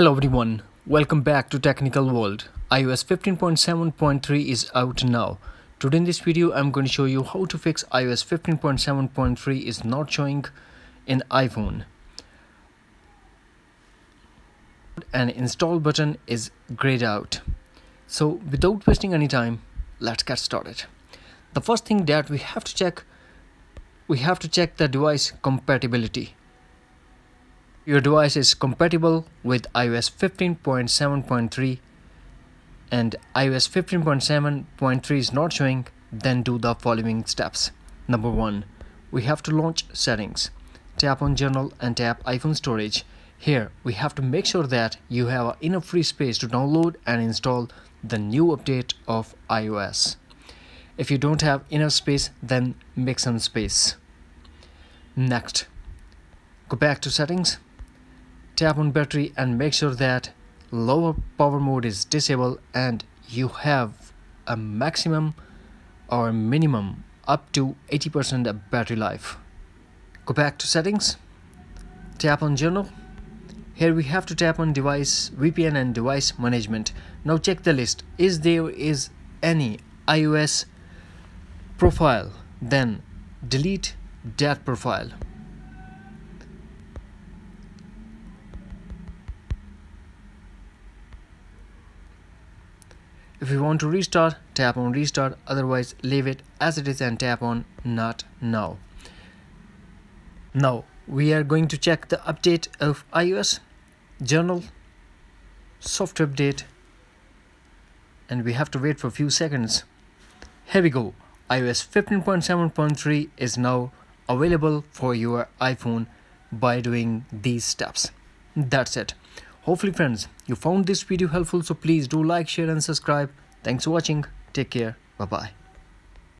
Hello everyone, welcome back to Technical World. iOS 15.7.3 is out now. Today in this video I'm going to show you how to fix iOS 15.7.3 is not showing in iPhone. An install button is grayed out. So without wasting any time, let's get started. The first thing that we have to check, we have to check the device compatibility your device is compatible with iOS 15.7.3 and iOS 15.7.3 is not showing, then do the following steps. Number one, we have to launch settings. Tap on general and tap iPhone storage. Here, we have to make sure that you have enough free space to download and install the new update of iOS. If you don't have enough space, then make some space. Next, go back to settings tap on battery and make sure that lower power mode is disabled and you have a maximum or minimum up to 80% battery life. Go back to settings, tap on general. Here we have to tap on device VPN and device management. Now check the list. Is there is any iOS profile? Then delete that profile. If you want to restart, tap on restart, otherwise leave it as it is and tap on not now. Now we are going to check the update of iOS, general, software update, and we have to wait for a few seconds. Here we go. iOS 15.7.3 is now available for your iPhone by doing these steps. That's it. Hopefully friends, you found this video helpful so please do like, share and subscribe. Thanks for watching. Take care. Bye bye.